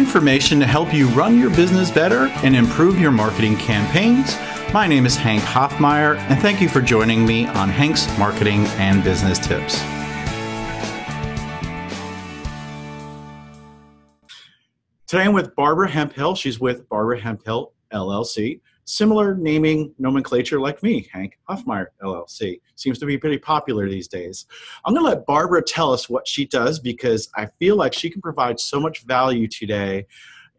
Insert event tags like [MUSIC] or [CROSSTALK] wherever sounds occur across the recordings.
information to help you run your business better and improve your marketing campaigns. My name is Hank Hoffmeier, and thank you for joining me on Hank's Marketing and Business Tips. Today I'm with Barbara Hemphill. She's with Barbara Hemphill LLC. Similar naming nomenclature like me, Hank Hoffmeier LLC. Seems to be pretty popular these days. I'm going to let Barbara tell us what she does because I feel like she can provide so much value today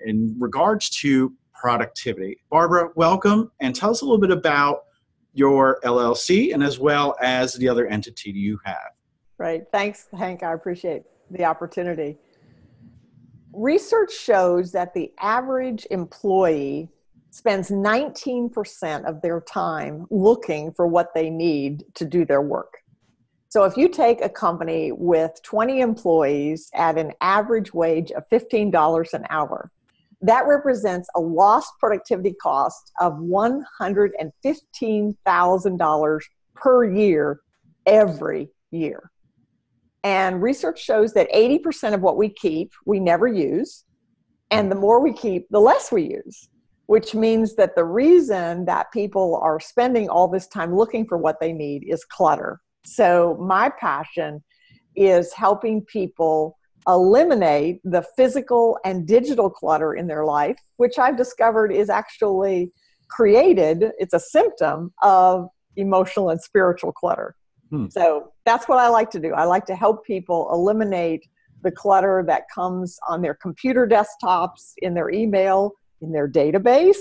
in regards to productivity. Barbara, welcome and tell us a little bit about your LLC and as well as the other entity you have. Right. Thanks, Hank. I appreciate the opportunity. Research shows that the average employee spends 19% of their time looking for what they need to do their work. So if you take a company with 20 employees at an average wage of $15 an hour, that represents a lost productivity cost of $115,000 per year every year. And research shows that 80% of what we keep, we never use. And the more we keep, the less we use, which means that the reason that people are spending all this time looking for what they need is clutter. So, my passion is helping people eliminate the physical and digital clutter in their life, which I've discovered is actually created, it's a symptom of emotional and spiritual clutter. Hmm. So that's what I like to do. I like to help people eliminate the clutter that comes on their computer desktops, in their email, in their database,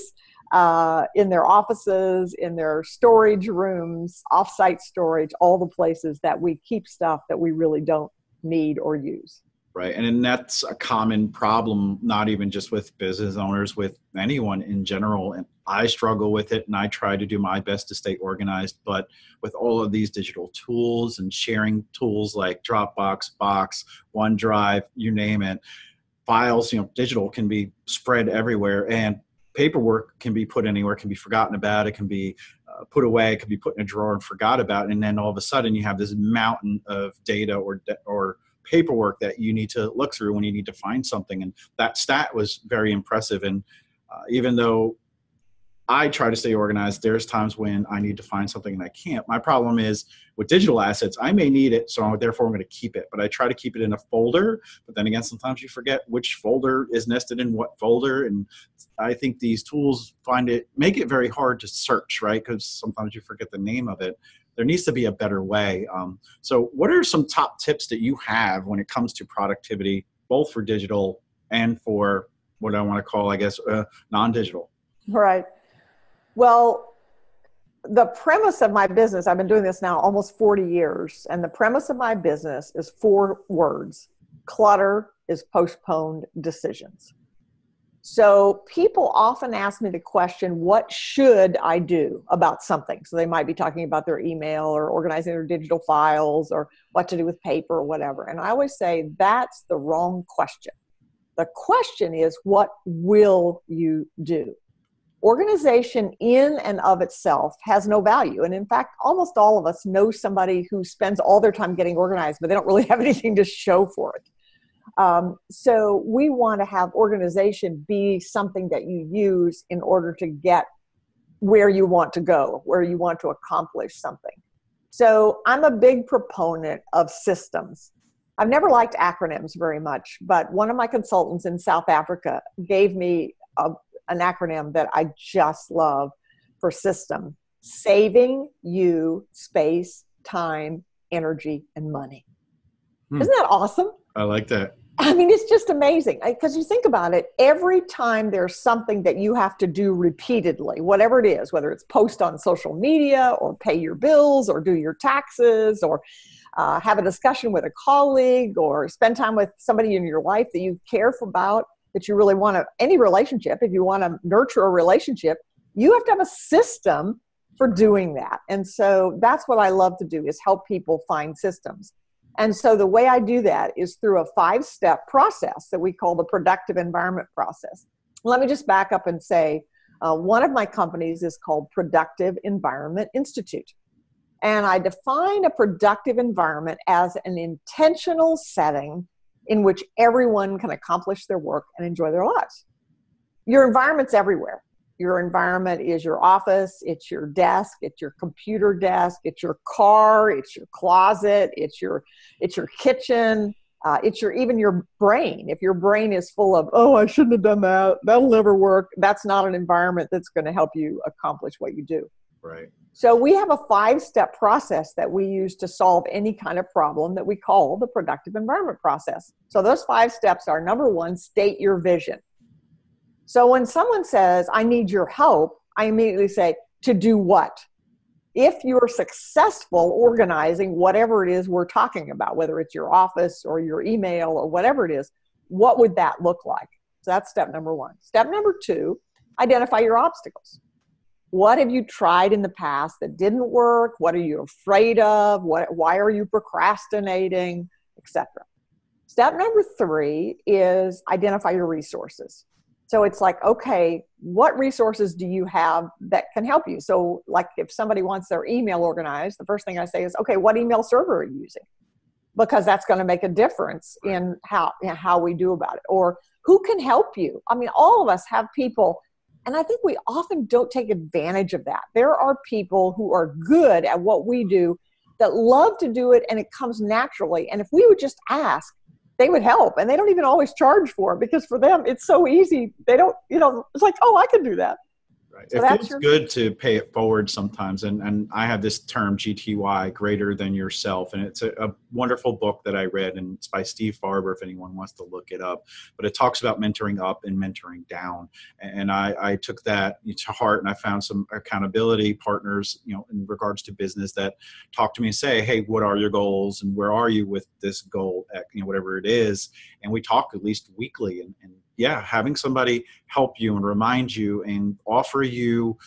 uh, in their offices, in their storage rooms, offsite storage, all the places that we keep stuff that we really don't need or use. Right and that's a common problem not even just with business owners with anyone in general and i struggle with it and i try to do my best to stay organized but with all of these digital tools and sharing tools like dropbox box onedrive you name it files you know digital can be spread everywhere and paperwork can be put anywhere can be forgotten about it can be uh, put away it can be put in a drawer and forgot about and then all of a sudden you have this mountain of data or or paperwork that you need to look through when you need to find something. And that stat was very impressive. And uh, even though I try to stay organized, there's times when I need to find something and I can't. My problem is with digital assets, I may need it, so therefore I'm going to keep it. But I try to keep it in a folder. But then again, sometimes you forget which folder is nested in what folder. And I think these tools find it make it very hard to search, right? Because sometimes you forget the name of it there needs to be a better way. Um, so, what are some top tips that you have when it comes to productivity, both for digital and for what I want to call, I guess, uh, non digital? Right. Well, the premise of my business, I've been doing this now almost 40 years, and the premise of my business is four words clutter is postponed decisions. So people often ask me the question, what should I do about something? So they might be talking about their email or organizing their digital files or what to do with paper or whatever. And I always say that's the wrong question. The question is, what will you do? Organization in and of itself has no value. And in fact, almost all of us know somebody who spends all their time getting organized, but they don't really [LAUGHS] have anything to show for it. Um, so we want to have organization be something that you use in order to get where you want to go, where you want to accomplish something. So I'm a big proponent of systems. I've never liked acronyms very much, but one of my consultants in South Africa gave me a, an acronym that I just love for system saving you space, time, energy, and money. Hmm. Isn't that awesome? I like that. I mean, it's just amazing because you think about it. Every time there's something that you have to do repeatedly, whatever it is, whether it's post on social media or pay your bills or do your taxes or uh, have a discussion with a colleague or spend time with somebody in your life that you care about, that you really want to, any relationship, if you want to nurture a relationship, you have to have a system for doing that. And so that's what I love to do is help people find systems. And so the way I do that is through a five step process that we call the productive environment process. Let me just back up and say uh, one of my companies is called Productive Environment Institute. And I define a productive environment as an intentional setting in which everyone can accomplish their work and enjoy their lives. Your environment's everywhere. Your environment is your office, it's your desk, it's your computer desk, it's your car, it's your closet, it's your it's your kitchen, uh, it's your even your brain. If your brain is full of oh I shouldn't have done that, that'll never work. That's not an environment that's going to help you accomplish what you do. Right. So we have a five step process that we use to solve any kind of problem that we call the productive environment process. So those five steps are number one, state your vision. So when someone says, I need your help, I immediately say, to do what? If you're successful organizing whatever it is we're talking about, whether it's your office or your email or whatever it is, what would that look like? So that's step number one. Step number two, identify your obstacles. What have you tried in the past that didn't work? What are you afraid of? What, why are you procrastinating, etc. Step number three is identify your resources. So it's like, okay, what resources do you have that can help you? So, like, if somebody wants their email organized, the first thing I say is, okay, what email server are you using? Because that's going to make a difference in how in how we do about it. Or who can help you? I mean, all of us have people, and I think we often don't take advantage of that. There are people who are good at what we do that love to do it, and it comes naturally. And if we would just ask, they would help and they don't even always charge for it because for them it's so easy they don't you know it's like oh i can do that Right. So it feels your- good to pay it forward sometimes. And, and I have this term GTY, greater than yourself. And it's a, a, wonderful book that I read, and it's by Steve Farber if anyone wants to look it up. But it talks about mentoring up and mentoring down. And I, I took that to heart and I found some accountability partners, you know, in regards to business that talk to me and say, hey, what are your goals and where are you with this goal, at, you know, whatever it is. And we talk at least weekly and, and yeah, having somebody help you and remind you and offer you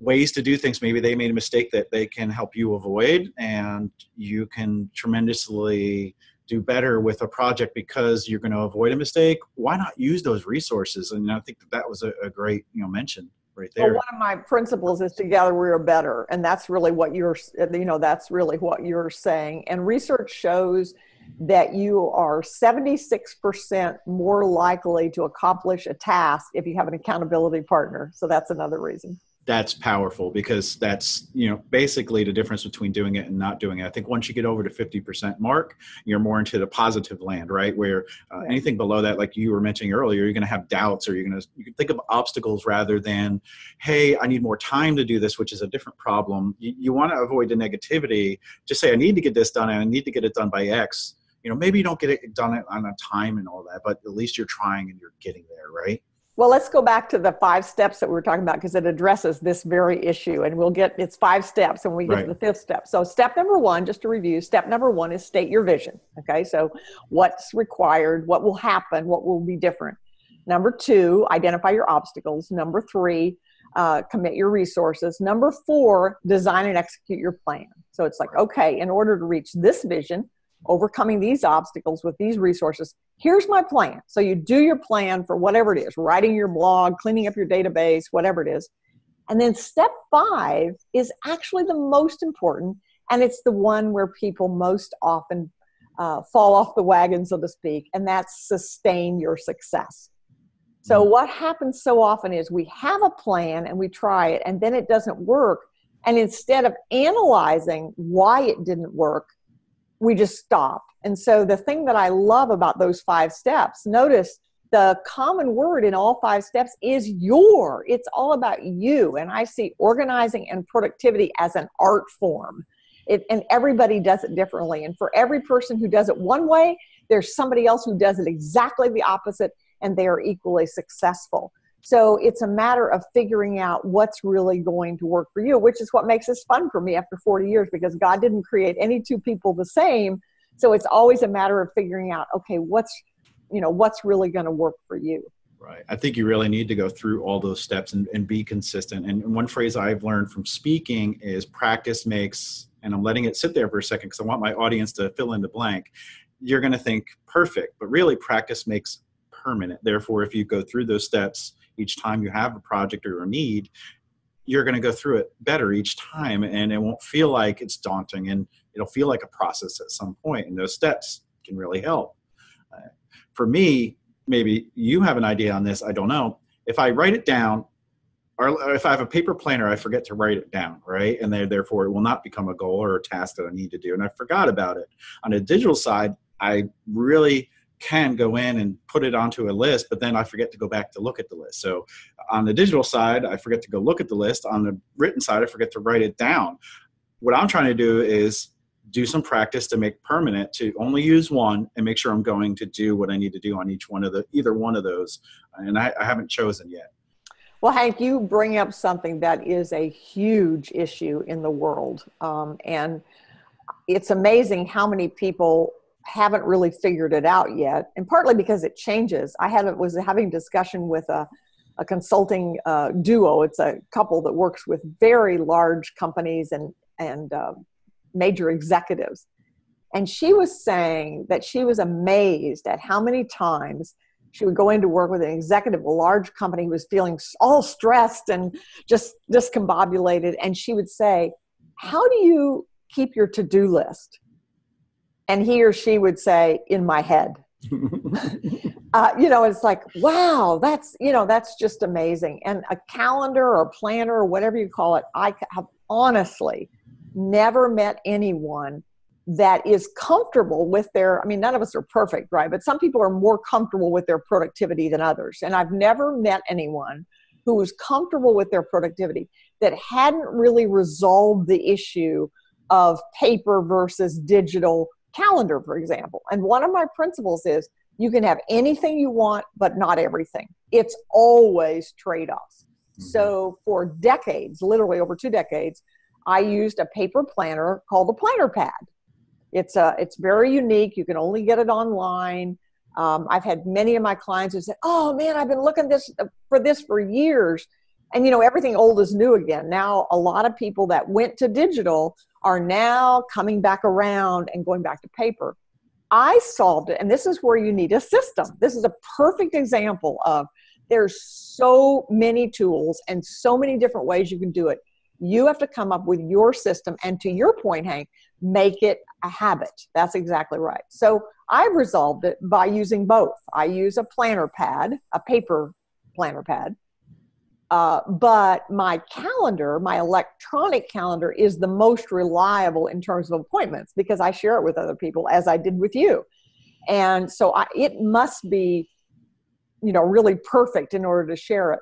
ways to do things. Maybe they made a mistake that they can help you avoid, and you can tremendously do better with a project because you're going to avoid a mistake. Why not use those resources? And I think that, that was a, a great you know mention right there. Well, one of my principles is together we are better, and that's really what you're you know that's really what you're saying. And research shows that you are 76% more likely to accomplish a task if you have an accountability partner. So that's another reason. That's powerful because that's you know basically the difference between doing it and not doing it. I think once you get over to 50% mark you're more into the positive land right? Where uh, anything below that like you were mentioning earlier you're going to have doubts or you're going to you can think of obstacles rather than hey i need more time to do this which is a different problem. You, you want to avoid the negativity. Just say i need to get this done and i need to get it done by x you know maybe you don't get it done on a time and all that but at least you're trying and you're getting there right well, let's go back to the five steps that we were talking about because it addresses this very issue. And we'll get it's five steps and we get right. to the fifth step. So, step number one, just to review, step number one is state your vision. Okay, so what's required, what will happen, what will be different. Number two, identify your obstacles. Number three, uh, commit your resources. Number four, design and execute your plan. So, it's like, okay, in order to reach this vision, overcoming these obstacles with these resources. Here's my plan. So you do your plan for whatever it is writing your blog, cleaning up your database, whatever it is. And then step five is actually the most important, and it's the one where people most often uh, fall off the wagon, so to speak, and that's sustain your success. So, mm-hmm. what happens so often is we have a plan and we try it, and then it doesn't work. And instead of analyzing why it didn't work, we just stop. And so the thing that I love about those five steps, notice the common word in all five steps is your. It's all about you. And I see organizing and productivity as an art form. It, and everybody does it differently. And for every person who does it one way, there's somebody else who does it exactly the opposite, and they are equally successful. So it's a matter of figuring out what's really going to work for you, which is what makes this fun for me after 40 years because God didn't create any two people the same. So it's always a matter of figuring out, okay, what's, you know, what's really going to work for you. Right. I think you really need to go through all those steps and, and be consistent. And one phrase I've learned from speaking is practice makes, and I'm letting it sit there for a second because I want my audience to fill in the blank. You're going to think perfect, but really practice makes permanent. Therefore, if you go through those steps, each time you have a project or a need, you're going to go through it better each time and it won't feel like it's daunting and it'll feel like a process at some point and those steps can really help Uh, for me, maybe you have an idea on this. I don't know. If I write it down, or if I have a paper planner, I forget to write it down, right? And therefore, it will not become a goal or a task that I need to do, and I forgot about it. On a digital side, I really can go in and put it onto a list, but then I forget to go back to look at the list. So on the digital side, I forget to go look at the list. On the written side, I forget to write it down. What I'm trying to do is do some practice to make permanent to only use one and make sure I'm going to do what I need to do on each one of the either one of those. And I, I haven't chosen yet. Well, Hank, you bring up something that is a huge issue in the world. Um, and it's amazing how many people haven't really figured it out yet, and partly because it changes. I had was having discussion with a, a consulting uh, duo. It's a couple that works with very large companies and and uh, major executives, and she was saying that she was amazed at how many times she would go into work with an executive of a large company who was feeling all stressed and just discombobulated, and she would say, "How do you keep your to-do list?" And he or she would say in my head. [LAUGHS] Uh, you know it's like wow that's you know that's just amazing. And a calendar or planner or whatever you call it i have honestly never met anyone that is comfortable with their i mean none of us are perfect right? But some people are more comfortable with their productivity than others. And i've never met anyone who was comfortable with their productivity that hadn't really resolved the issue of paper versus digital calendar, for example. And one of my principles is you can have anything you want, but not everything. It's always trade offs. Mm-hmm. So for decades, literally over two decades, I used a paper planner called the Planner Pad. It's a, it's very unique. You can only get it online. Um, I've had many of my clients who said, "Oh man, I've been looking this for this for years," and you know everything old is new again. Now a lot of people that went to digital are now coming back around and going back to paper. I solved it, and this is where you need a system. This is a perfect example of there's so many tools and so many different ways you can do it. You have to come up with your system, and to your point, Hank, make it a habit. That's exactly right. So I've resolved it by using both. I use a planner pad, a paper planner pad, uh, but my calendar, my electronic calendar, is the most reliable in terms of appointments because I share it with other people, as I did with you. And so I, it must be, you know, really perfect in order to share it.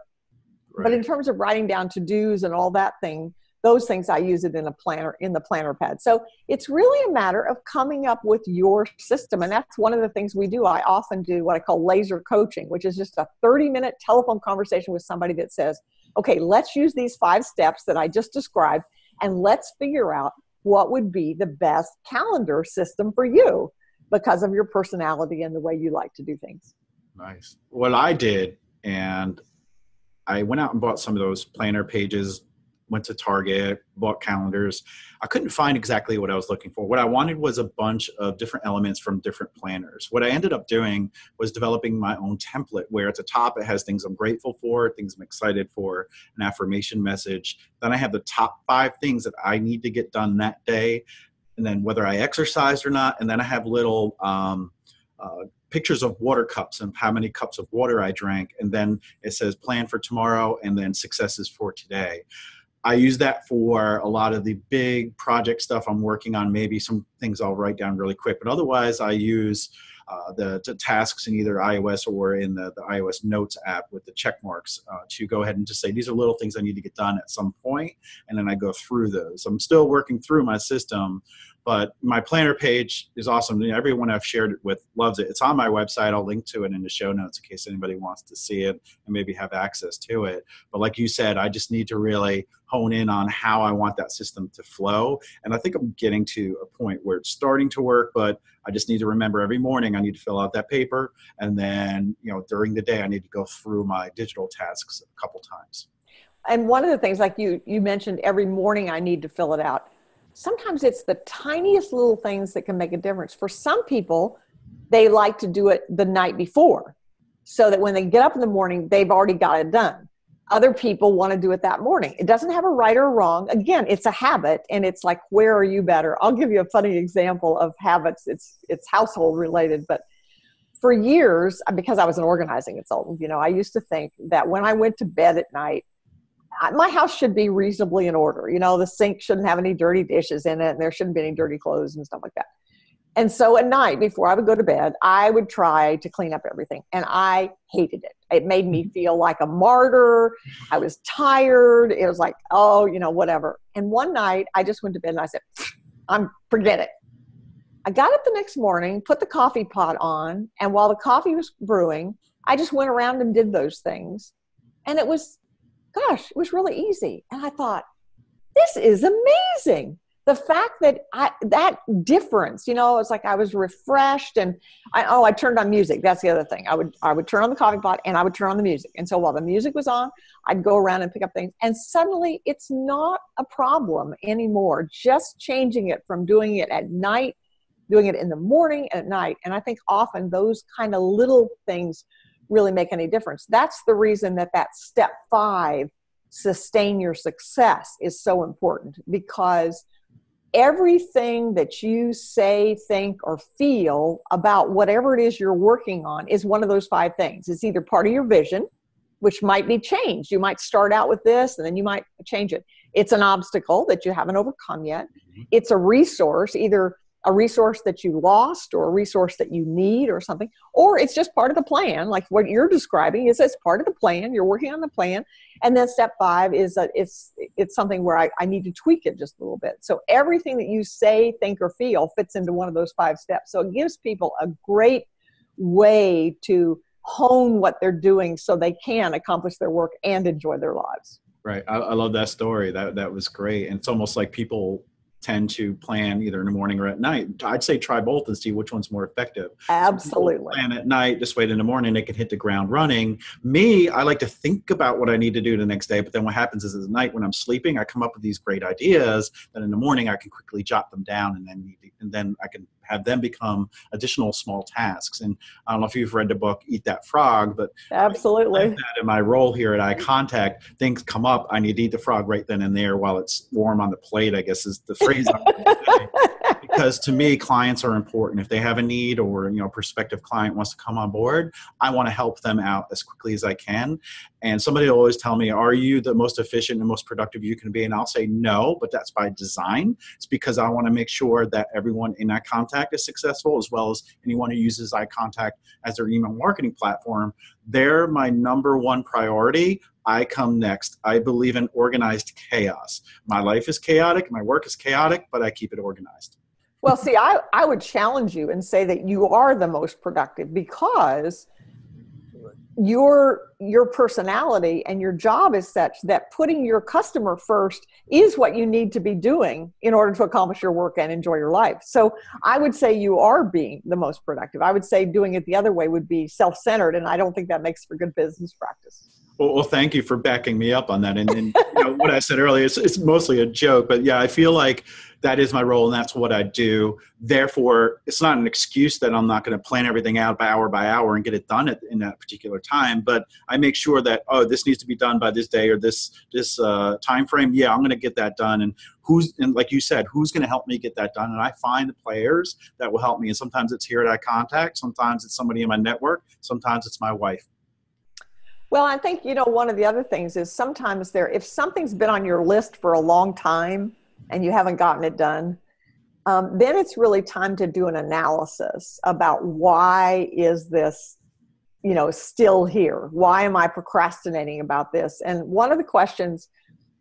Right. But in terms of writing down to dos and all that thing, those things I use it in a planner in the planner pad. So it's really a matter of coming up with your system. And that's one of the things we do. I often do what I call laser coaching, which is just a 30 minute telephone conversation with somebody that says, okay, let's use these five steps that I just described and let's figure out what would be the best calendar system for you because of your personality and the way you like to do things. Nice. What I did, and I went out and bought some of those planner pages went to Target, bought calendars. I couldn't find exactly what I was looking for. What I wanted was a bunch of different elements from different planners. What I ended up doing was developing my own template where at the top it has things I'm grateful for, things I'm excited for, an affirmation message. Then I have the top five things that I need to get done that day, and then whether I exercised or not. And then I have little um, uh, pictures of water cups and how many cups of water I drank. And then it says plan for tomorrow and then successes for today. I use that for a lot of the big project stuff I'm working on. Maybe some things I'll write down really quick, but otherwise I use uh, the, the, tasks in either iOS or in the, the iOS Notes app with the check marks uh, to go ahead and just say these are little things I need to get done at some point, and then I go through those. I'm still working through my system, but my planner page is awesome. Everyone I've shared it with loves it. It's on my website. I'll link to it in the show notes in case anybody wants to see it and maybe have access to it. But like you said, I just need to really hone in on how I want that system to flow. And I think I'm getting to a point where it's starting to work, but I just need to remember every morning I need to fill out that paper. And then, you know, during the day, I need to go through my digital tasks a couple times. And one of the things, like you, you mentioned, every morning I need to fill it out sometimes it's the tiniest little things that can make a difference. For some people, they like to do it the night before so that when they get up in the morning, they've already got it done. Other people want to do it that morning. It doesn't have a right or wrong. Again, it's a habit and it's like where are you better? I'll give you a funny example of habits. It's it's household related, but for years, because I was an organizing consultant, you know, I used to think that when I went to bed at night, my house should be reasonably in order. You know, the sink shouldn't have any dirty dishes in it, and there shouldn't be any dirty clothes and stuff like that. And so at night, before I would go to bed, I would try to clean up everything, and I hated it. It made me mm-hmm. feel like a martyr. I was tired. It was like, oh, you know, whatever. And one night, I just went to bed and I said, "I'm forget it." I got up the next morning, put the coffee pot on, and while the coffee was brewing, I just went around and did those things. And it was, gosh, it was really easy. And I thought, this is amazing. The fact that I, that difference, you know, it's like I was refreshed and I, oh, I turned on music. That's the other thing. I would, I would turn on the coffee pot and I would turn on the music. And so while the music was on, I'd go around and pick up things. And suddenly it's not a problem anymore. Just changing it from doing it at night doing it in the morning at night. And I think often those kind of little things really make any difference. That's the reason that that step five, sustain your success, is so important because everything that you say, think, or feel about whatever it is you're working on is one of those five things. It's either part of your vision, which might be changed. You might start out with this and then you might change it. It's an obstacle that you haven't overcome yet. Mm-hmm. It's a resource, either a resource that you lost or a resource that you need or something or it's just part of the plan like what you're describing is it's part of the plan you're working on the plan and then step five is that it's it's something where I, I need to tweak it just a little bit. So everything that you say think or feel fits into one of those five steps. So it gives people a great way to hone what they're doing so they can accomplish their work and enjoy their lives. Right. I, I love that story. That that was great. And it's almost like people tend to plan either in the morning or at night. I'd say try both and see which one's more effective. Absolutely. Plan at night, just wait in the morning, they can hit the ground running. Me, I like to think about what I need to do the next day, but then what happens is at night when I'm sleeping, I come up with these great ideas. Then in the morning, I can quickly jot them down and then and then I can have them become additional small tasks. And I don't know if you've read the book Eat That Frog, but absolutely. That in my role here at iContact, things come up. I need to eat the frog right then and there while it's warm on the plate. I guess is the phrase. [LAUGHS] because to me, clients are important. If they have a need or you know, a prospective client wants to come on board, I want to help them out as quickly as I can. And somebody will always tell me, Are you the most efficient and most productive you can be? And I'll say, No, but that's by design. It's because I want to make sure that everyone in iContact is successful, as well as anyone who uses iContact as their email marketing platform. They're my number one priority. I come next. I believe in organized chaos. My life is chaotic, my work is chaotic, but I keep it organized. Well, see, I, I would challenge you and say that you are the most productive because your your personality and your job is such that putting your customer first is what you need to be doing in order to accomplish your work and enjoy your life. So i would say you are being the most productive. I would say doing it the other way would be self-centered and i don't think that makes for good business practice well, well, thank you for backing me up on that. And, and you know, what I said earlier, it's, it's mostly a joke, but yeah, I feel like that is my role and that's what I do. Therefore, it's not an excuse that I'm not going to plan everything out by hour by hour and get it done at, in that particular time. But I make sure that oh, this needs to be done by this day or this this uh, time frame. Yeah, I'm going to get that done. And who's and like you said, who's going to help me get that done? And I find the players that will help me. And sometimes it's here at iContact. Sometimes it's somebody in my network. Sometimes it's my wife. Well, I think, you know, one of the other things is sometimes there, if something's been on your list for a long time and you haven't gotten it done, um, then it's really time to do an analysis about why is this, you know, still here? Why am I procrastinating about this? And one of the questions,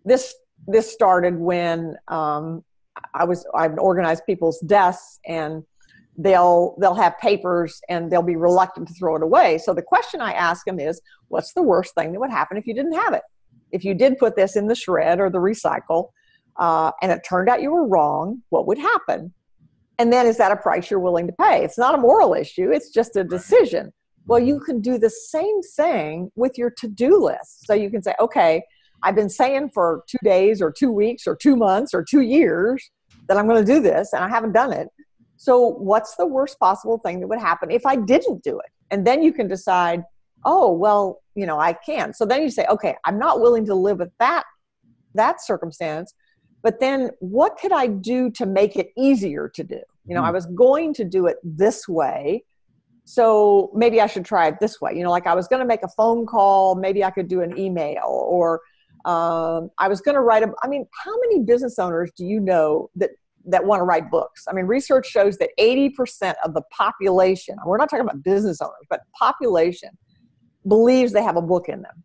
this this started when um, I was I've organized people's desks and they'll they'll have papers and they'll be reluctant to throw it away. So the question i ask them is what's the worst thing that would happen if you didn't have it? If you did put this in the shred or the recycle uh, and it turned out you were wrong what would happen? And then is that a price you're willing to pay? It's not a moral issue it's just a decision. Well you can do the same thing with your to-do list. So you can say okay i've been saying for two days or two weeks or two months or two years that i'm going to do this and i haven't done it so, what's the worst possible thing that would happen if I didn't do it? And then you can decide, oh, well, you know, I can. So then you say, okay, I'm not willing to live with that that circumstance, but then what could I do to make it easier to do? You know. I was going to do it this way, so maybe I should try it this way. You know, like I was going to make a phone call, maybe I could do an email, or um, I was going to write a. I mean, how many business owners do you know that that want to write books? I mean, research shows that 80% of the population, we're not talking about business owners, but population believes they have a book in them.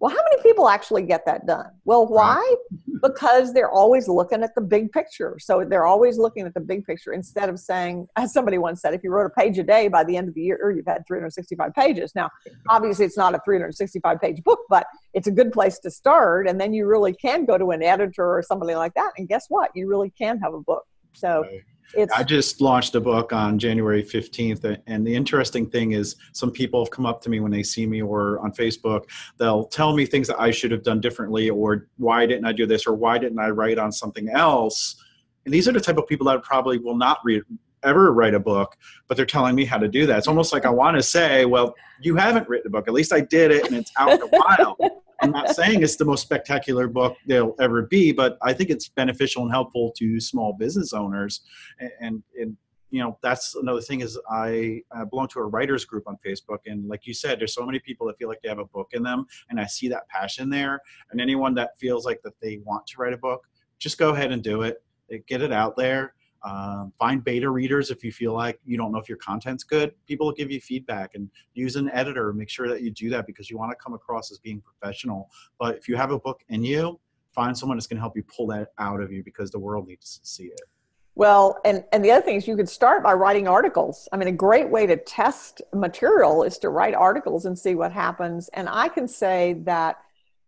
Well, how many people actually get that done? Well, why? because they're always looking at the big picture. So they're always looking at the big picture instead of saying, as somebody once said, if you wrote a page a day by the end of the year, you've had 365 pages. Now, obviously, it's not a 365 page book, but it's a good place to start. And then you really can go to an editor or somebody like that. And guess what? You really can have a book. So right. It's, I just launched a book on January 15th, and the interesting thing is, some people have come up to me when they see me or on Facebook. They'll tell me things that I should have done differently, or why didn't I do this, or why didn't I write on something else. And these are the type of people that probably will not read ever write a book, but they're telling me how to do that. It's almost like I want to say, well, you haven't written a book. At least I did it, and it's out in a while. [LAUGHS] I'm not saying it's the most spectacular book there'll ever be, but I think it's beneficial and helpful to small business owners. And, and, and you know, that's another thing is I, I belong to a writers group on Facebook. And like you said, there's so many people that feel like they have a book in them. And I see that passion there. And anyone that feels like that they want to write a book, just go ahead and do it. Get it out there um, find beta readers if you feel like you don't know if your content's good. People will give you feedback and use an editor. Make sure that you do that because you want to come across as being professional. But if you have a book in you, find someone that's going to help you pull that out of you because the world needs to see it. Well, and, and the other thing is you could start by writing articles. I mean, a great way to test material is to write articles and see what happens. And I can say that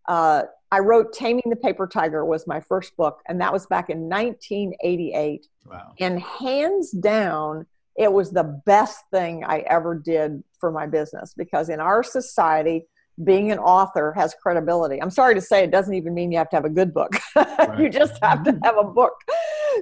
uh, I wrote Taming the Paper Tiger was my first book, and that was back in 1988. Wow. And hands down, it was the best thing I ever did for my business because in our society, being an author has credibility. I'm sorry to say it doesn't even mean you have to have a good book. [LAUGHS] Right. you just have to have a book.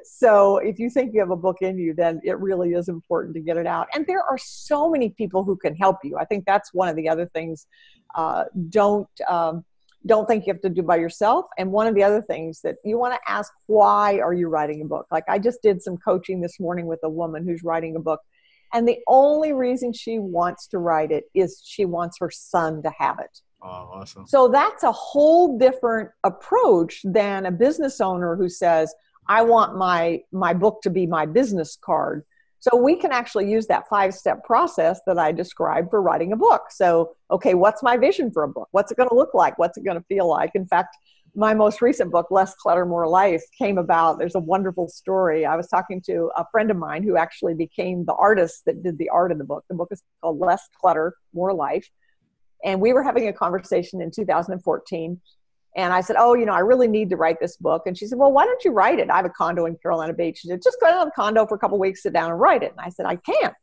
So if you think you have a book in you, then it really is important to get it out. And there are so many people who can help you. I think that's one of the other things. Uh, don't um, don't think you have to do by yourself. And one of the other things that you want to ask why are you writing a book? Like i just did some coaching this morning with a woman who's writing a book and the only reason she wants to write it is she wants her son to have it. Oh awesome. So that's a whole different approach than a business owner who says i want my my book to be my business card so we can actually use that five step process that I described for writing a book. So, okay, what's my vision for a book? What's it going to look like? What's it going to feel like? In fact, my most recent book, Less Clutter, More Life, came about. There's a wonderful story. I was talking to a friend of mine who actually became the artist that did the art of the book. The book is called Less Clutter, More Life. And we were having a conversation in 2014 and I said, Oh, you know, I really need to write this book. And she said, Well, why don't you write it? I have a condo in Carolina Beach. She said, Just go down to the condo for a couple weeks, sit down and write it. And I said, I can't.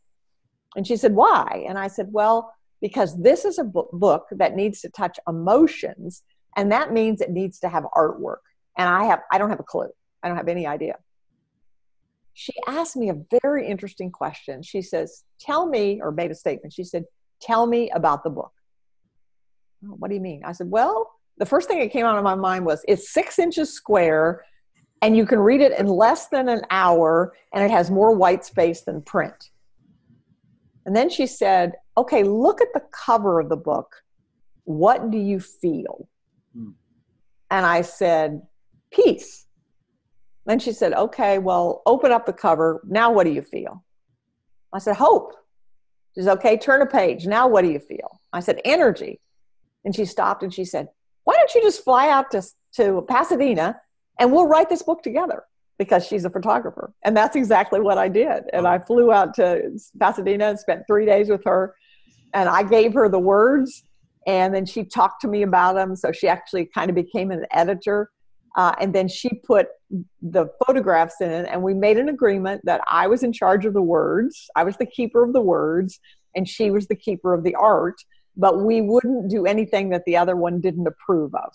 And she said, Why? And I said, Well, because this is a book that needs to touch emotions. And that means it needs to have artwork. And I have, I don't have a clue. I don't have any idea. She asked me a very interesting question. She says, Tell me, or made a statement. She said, Tell me about the book. What do you mean? I said, Well, the first thing that came out of my mind was it's six inches square and you can read it in less than an hour and it has more white space than print. And then she said, okay, look at the cover of the book. What do you feel? Hmm. And I said, peace. Then she said, okay, well, open up the cover. Now what do you feel? I said, hope. She said, okay, turn a page. Now what do you feel? I said, energy. And she stopped and she said, why don't you just fly out to, to Pasadena and we'll write this book together because she's a photographer. And that's exactly what I did. And I flew out to Pasadena and spent three days with her. And I gave her the words and then she talked to me about them. So she actually kind of became an editor. Uh, and then she put the photographs in and we made an agreement that I was in charge of the words. I was the keeper of the words and she was the keeper of the art but we wouldn't do anything that the other one didn't approve of.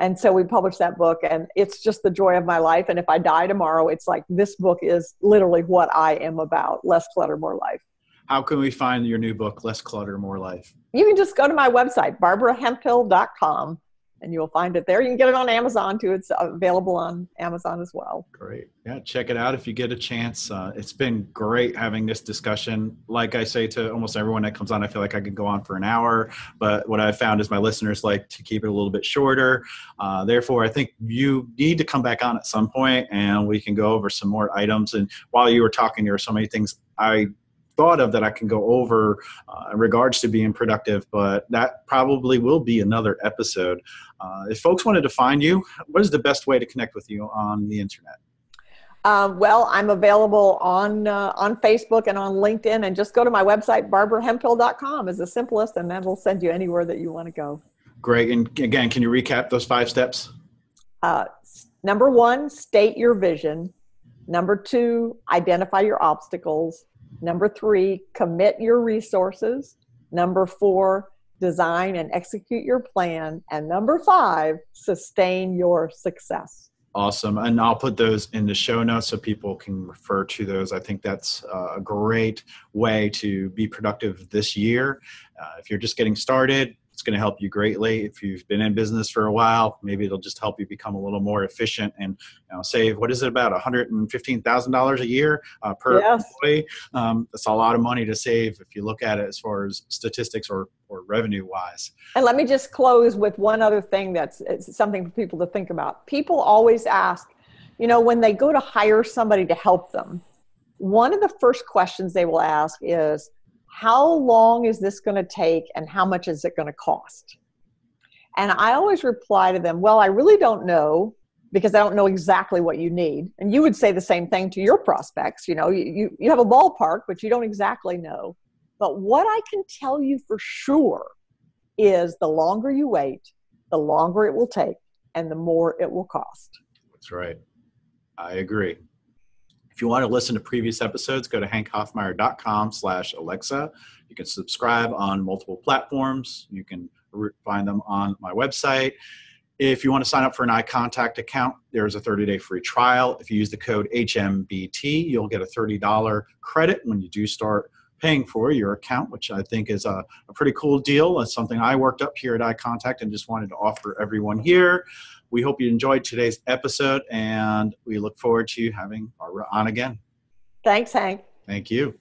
And so we published that book, and it's just the joy of my life. And if I die tomorrow, it's like this book is literally what I am about less clutter, more life. How can we find your new book, Less Clutter, More Life? You can just go to my website, barbarahemphill.com, and you'll find it there. You can get it on Amazon too. It's available on Amazon as well. Great. Yeah, check it out if you get a chance. Uh, it's been great having this discussion. Like I say to almost everyone that comes on, I feel like I could go on for an hour, but what I've found is my listeners like to keep it a little bit shorter. Uh, therefore, I think you need to come back on at some point and we can go over some more items. And while you were talking, there are so many things I thought of that I can go over uh, in regards to being productive, but that probably will be another episode. Uh, if folks wanted to find you, what is the best way to connect with you on the internet? Um, well, I'm available on uh, on Facebook and on LinkedIn, and just go to my website, barbarahemphill.com is the simplest, and that will send you anywhere that you want to go. Great. And again, can you recap those five steps? Uh, number one, state your vision. Number two, identify your obstacles. Number three, commit your resources. Number four, design and execute your plan. And number five, sustain your success. Awesome. And I'll put those in the show notes so people can refer to those. I think that's a great way to be productive this year. Uh, if you're just getting started, it's going to help you greatly. If you've been in business for a while, maybe it'll just help you become a little more efficient and you know, save what is it about $115,000 a year uh, per yes. employee. Um, that's a lot of money to save if you look at it as far as statistics or, or revenue wise. And let me just close with one other thing that's something for people to think about. People always ask, you know, when they go to hire somebody to help them, one of the first questions they will ask is, how long is this going to take and how much is it going to cost? And I always reply to them, well, I really don't know because I don't know exactly what you need. And you would say the same thing to your prospects. You know, you, you have a ballpark, but you don't exactly know. But what I can tell you for sure is the longer you wait, the longer it will take and the more it will cost. That's right. I agree. If you want to listen to previous episodes, go to hankhoffmeier.com slash Alexa. You can subscribe on multiple platforms. You can find them on my website. If you want to sign up for an iContact account, there's a 30-day free trial. If you use the code HMBT, you'll get a $30 credit when you do start paying for your account, which I think is a, a pretty cool deal. It's something I worked up here at iContact and just wanted to offer everyone here. We hope you enjoyed today's episode and we look forward to having Barbara on again. Thanks, Hank. Thank you.